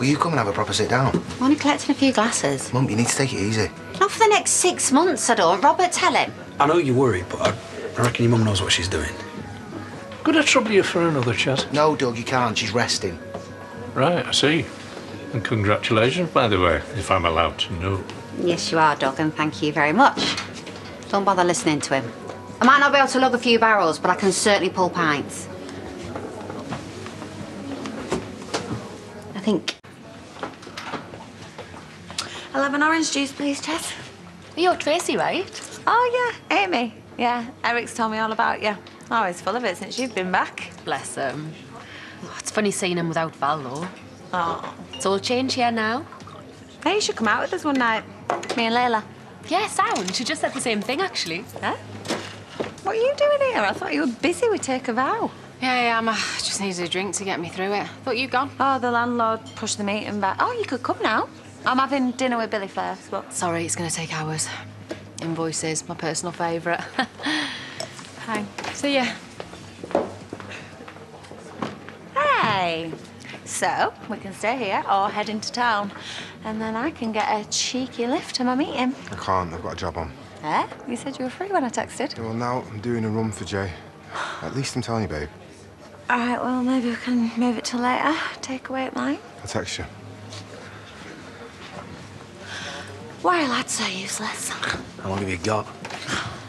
Will you come and have a proper sit down? I'm only collecting a few glasses. Mum, you need to take it easy. Not for the next six months, I don't. Robert, tell him. I know you're worried, but I, I reckon your mum knows what she's doing. Could I trouble you for another chat? No, Doug, you can't. She's resting. Right, I see. And congratulations, by the way, if I'm allowed to know. Yes, you are, Doug, and thank you very much. Don't bother listening to him. I might not be able to lug a few barrels, but I can certainly pull pints. I think. I'll have an orange juice, please, Tess. You're Tracy, right? Oh, yeah, Amy. Yeah, Eric's told me all about you. Oh, he's full of it since you've been back. Bless him. Oh, it's funny seeing him without Val, though. Oh. It's all changed here now. Hey, you should come out with us one night. Me and Leyla. Yeah, sound. She just said the same thing, actually. Huh? What are you doing here? I thought you were busy with Take a Vow. Yeah, yeah, I'm, uh, just needed a drink to get me through it. Thought you'd gone. Oh, the landlord pushed the meeting back. Oh, you could come now. I'm having dinner with Billy first, but... Sorry, it's going to take hours. Invoices, my personal favourite. Hi. See ya. Hey! So, we can stay here or head into town. And then I can get a cheeky lift to my meeting. I can't. I've got a job on. Eh? You said you were free when I texted. Yeah, well, now I'm doing a run for Jai. At least I'm telling you, babe. All right, well, maybe we can move it till later. Take away at mine. I'll text you. Why are lads so useless? How long have you got?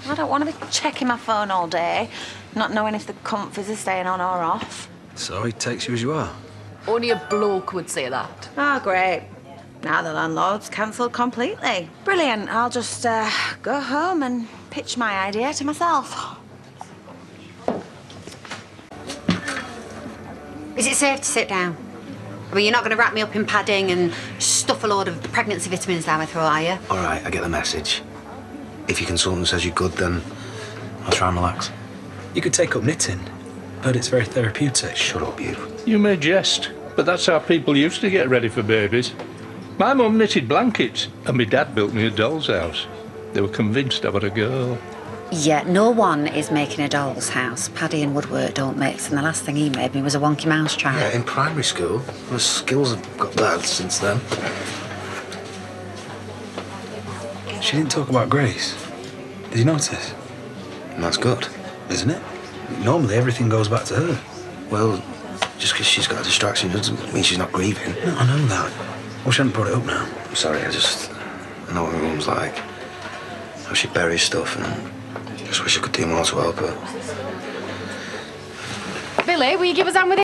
I don't want to be checking my phone all day, not knowing if the comfies are staying on or off. So he takes you as you are. Only a bloke would say that. Oh, great. Now the landlord's cancelled completely. Brilliant. I'll just uh, go home and pitch my idea to myself. Is it safe to sit down? I mean, you're not going to wrap me up in padding and stuff a load of pregnancy vitamins down my throat, are you? All right, I get the message. If your consultant says you're good, then I'll try and relax. You could take up knitting. Heard it's very therapeutic. Shut up, you. You may jest, but that's how people used to get ready for babies. My mum knitted blankets, and my dad built me a doll's house. They were convinced I was a girl. Yeah, no one is making a doll's house. Paddy and woodwork don't mix, and the last thing he made me was a wonky mouse trap. Yeah, in primary school. My skills have got bad since then. She didn't talk about Grace. Did you notice? That's good. Isn't it? Normally everything goes back to her. Well, just because she's got a distraction doesn't mean she's not grieving. No, I know that. Well, she hadn't brought it up now. I'm sorry, I just. I know what my mum's like. How she buries stuff, and I just wish I could do more as well, but... Billy, will you give us hand with